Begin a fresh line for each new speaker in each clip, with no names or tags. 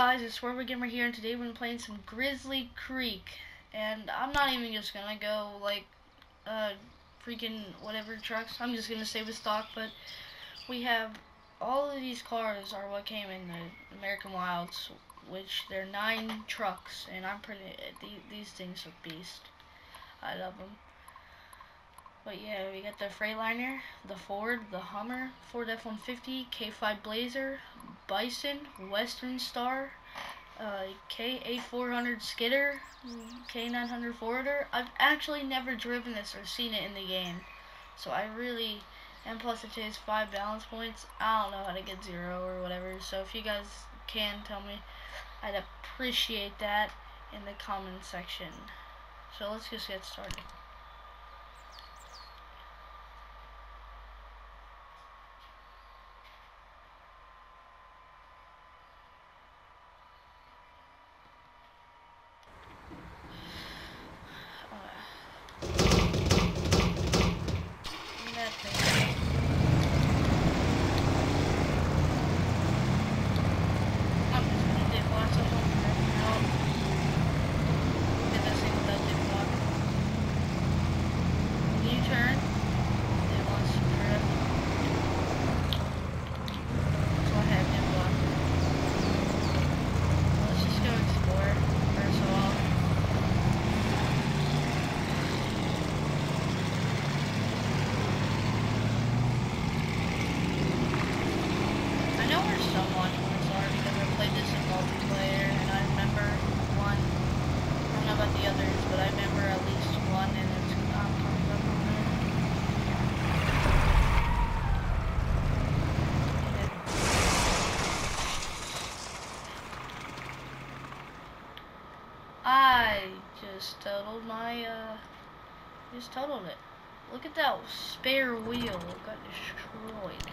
guys, it's Swervo Gamer here and today we're playing some Grizzly Creek. And I'm not even just gonna go like uh freaking whatever trucks. I'm just gonna stay with stock, but we have all of these cars are what came in the American Wilds, which they're nine trucks and I'm pretty these things are beast. I love them. But yeah, we got the Freightliner, the Ford, the Hummer, Ford F-150, K5 Blazer, Bison, Western Star, uh, K8400 Skidder, K900 Forwarder. I've actually never driven this or seen it in the game. So I really, and plus it takes 5 balance points, I don't know how to get 0 or whatever. So if you guys can tell me, I'd appreciate that in the comment section. So let's just get started. Just totaled my, uh, just totaled it. Look at that spare wheel It got destroyed.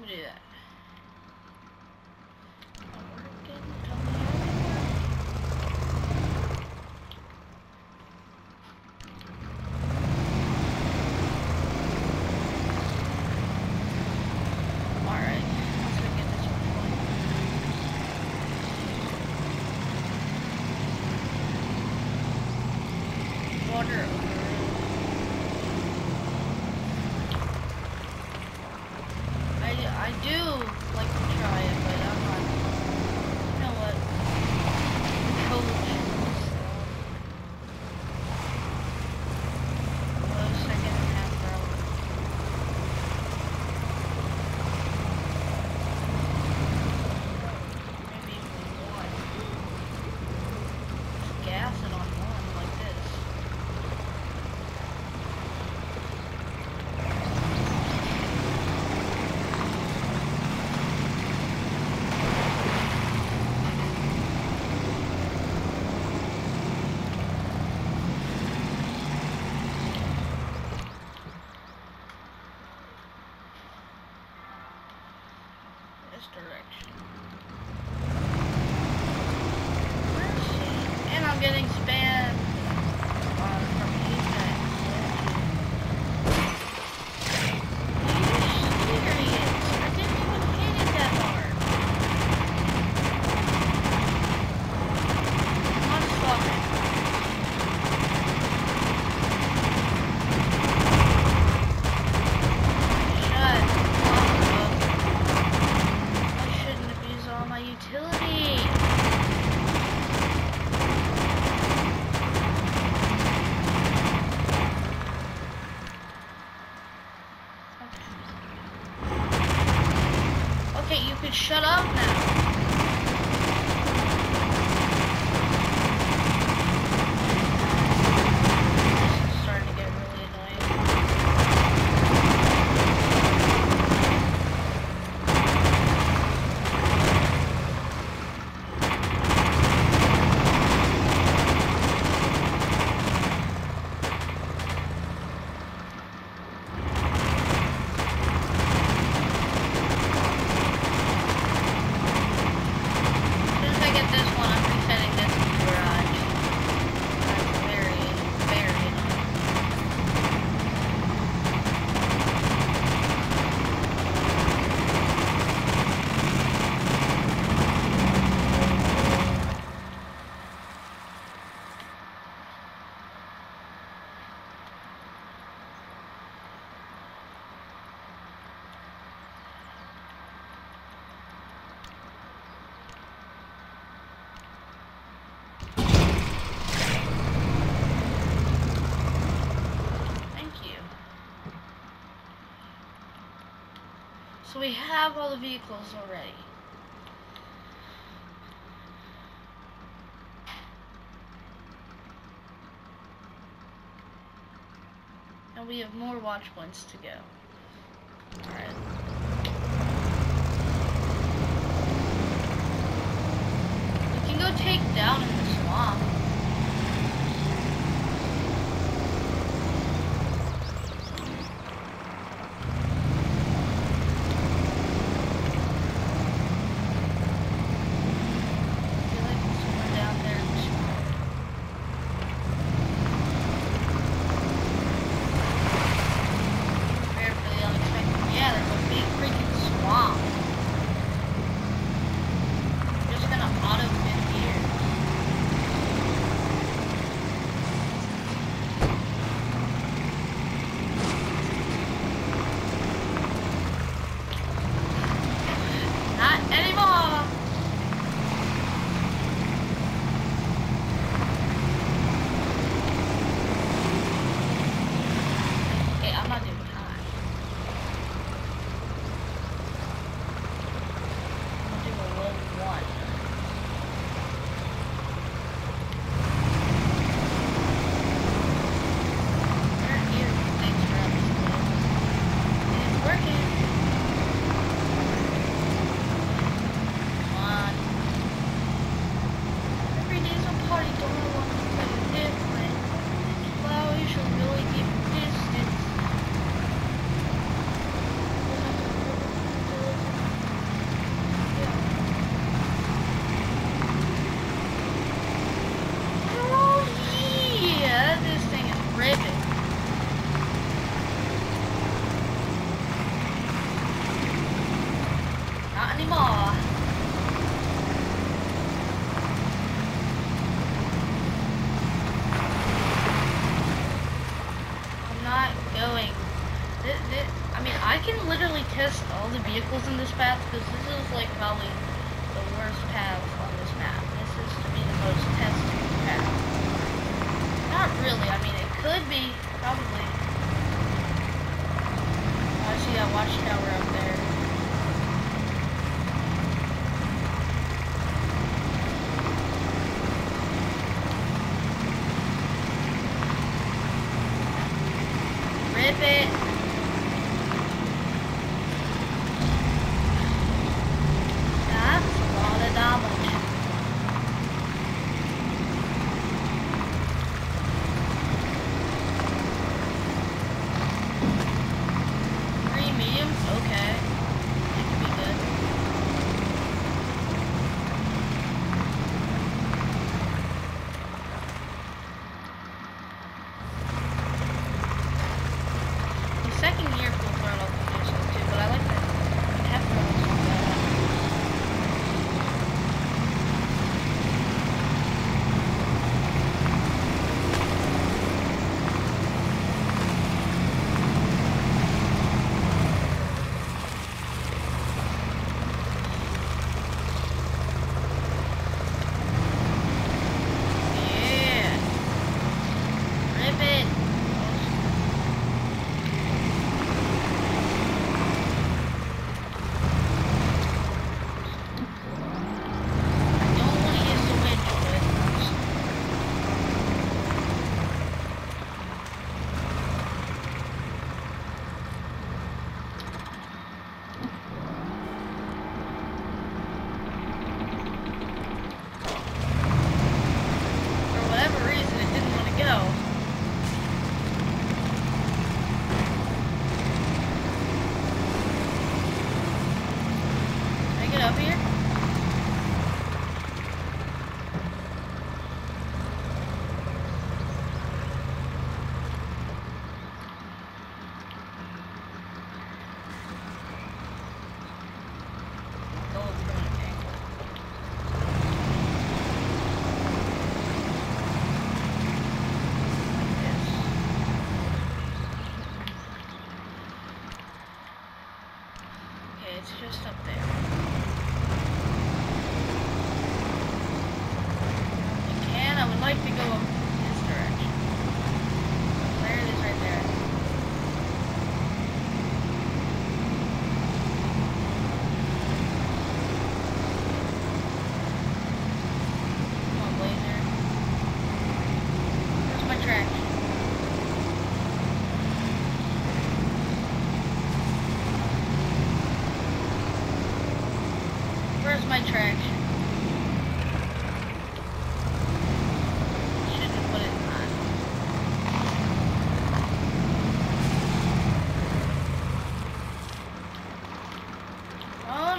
不觉得 direction. And I'm getting we have all the vehicles already. And we have more watch points to go. Alright. take down in the swamp. it.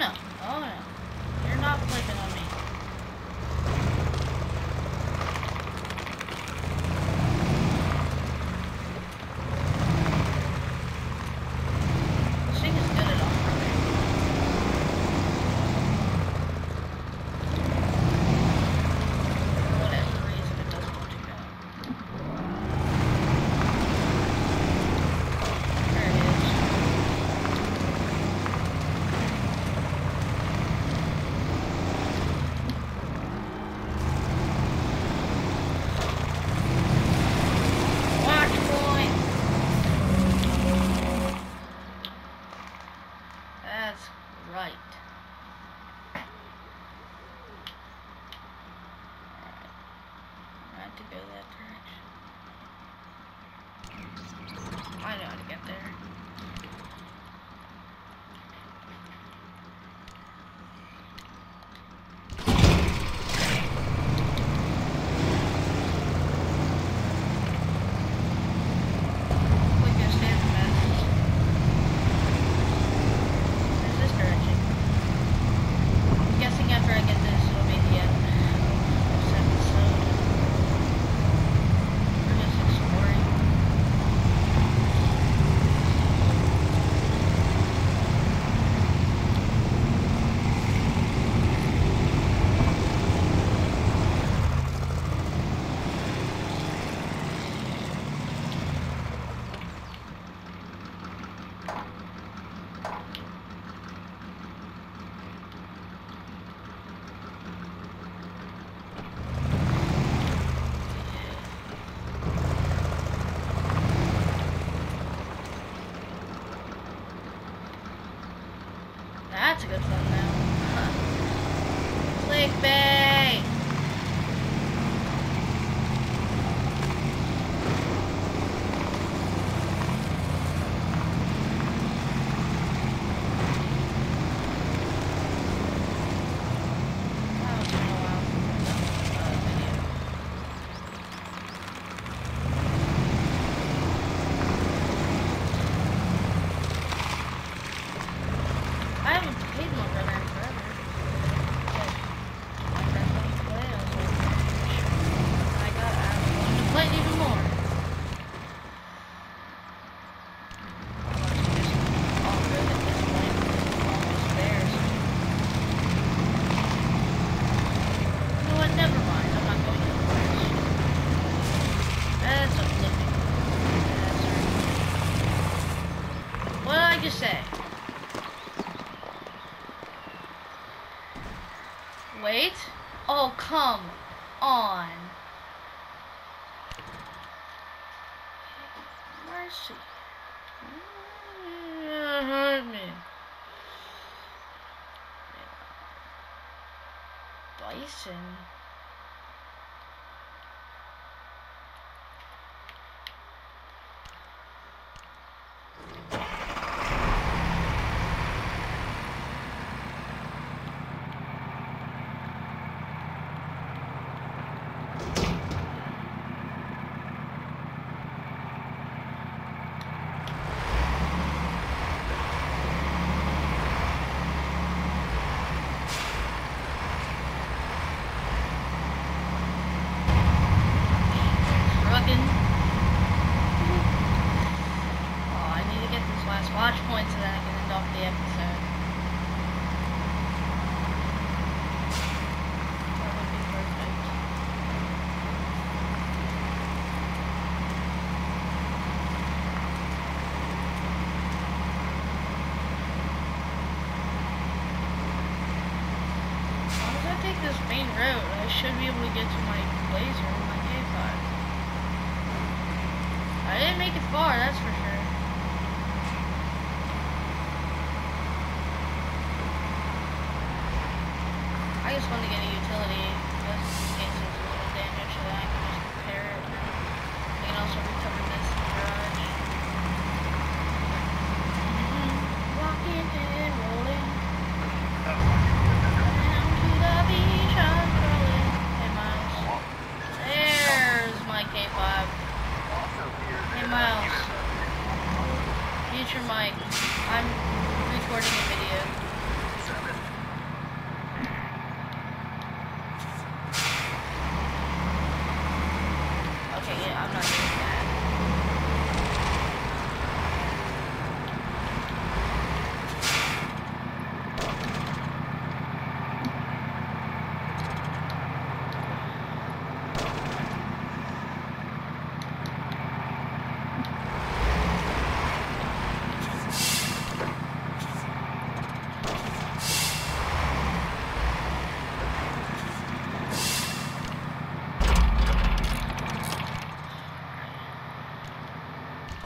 哦，哦。That's right. Not to go that direction. I know how to get there. I just say? Wait. Oh, come on. Mercy. Hurt me. Bison. That's for sure. I just want to get a utility just in case there's a little damage so that I can just repair it. And I can also recover this in the garage. Mhm. Rocking and rolling. Down to the beach, I'm crawling. Hey, Miles. There's my K5. Hey, Miles. Mute your mic. I'm recording a video. Okay, yeah, I'm not doing that.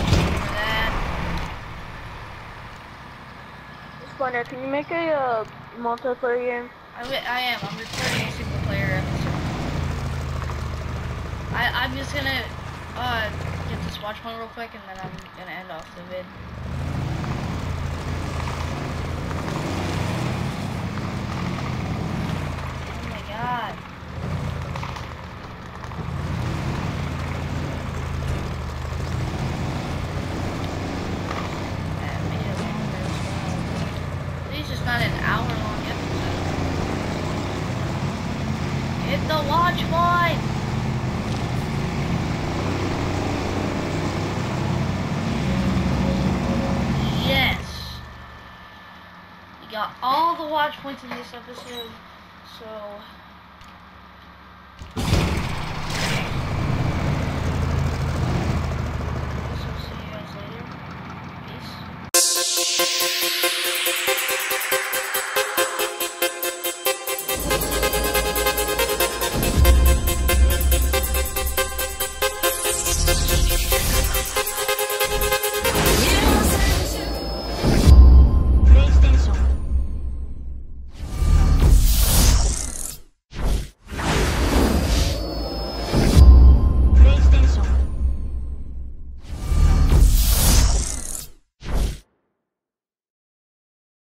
For that.
Splinter, can you make a uh, multiplayer game?
I, I am. I'm recording a single player. I, I'm just gonna uh, get this watch point real quick and then I'm gonna end off the vid. Oh my god. That made it longer as well. At least it's not an hour long episode. Hit the watch point! Yes! We got all the watch points in this episode, so... I see you guys later. Peace.